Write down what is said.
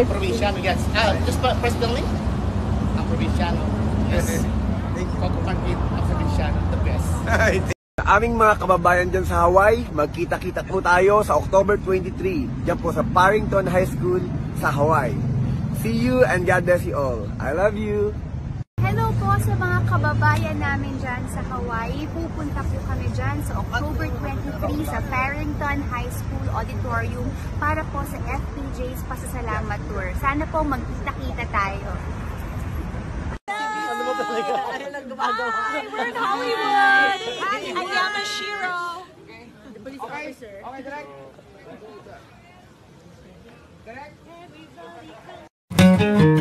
Ang probinsyano, yes. Ah, just press the link. Ang probinsyano. Yes. Coco Pancake, ang probinsyano, the best. Sa aming mga kababayan dyan sa Hawaii, magkita-kita po tayo sa October 23, dyan po sa Parrington High School sa Hawaii. See you and God bless you all. I love you. Hello po sa mga kababayan namin dyan sa Hawaii. Pupunta po sa October 23 sa Farrington High School Auditorium para po sa FPJ's Pasasalamat Tour. Sana po magkita-kita tayo. Hi, we're in Hollywood. Hi, I'm Yamashiro. Okay, direct. Direct.